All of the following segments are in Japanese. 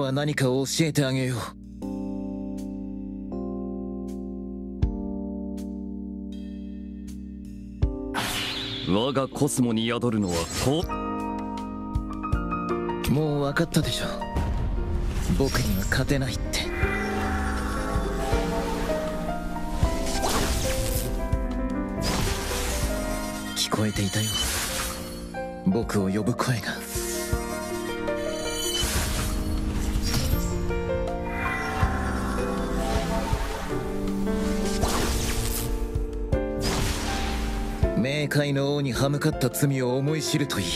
は何かを教えてあげよう。我がコスモに宿るのはこもう分かったでしょ。僕には勝てないって。聞こえていたよ。僕を呼ぶ声が冥界の王に歯向かった罪を思い知るといい。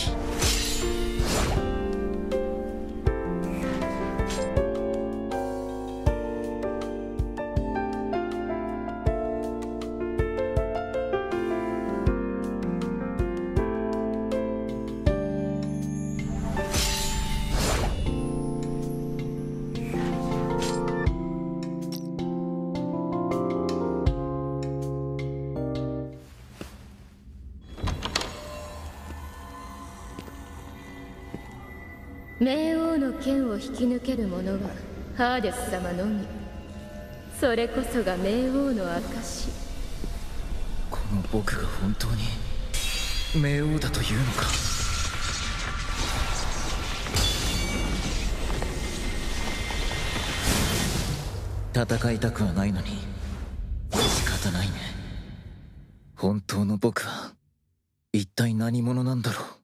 冥王の剣を引き抜ける者はハーデス様のみ。それこそが冥王の証この僕が本当に冥王だというのか？戦いたくはないのに仕方ないね。本当の僕は一体何者なんだろう？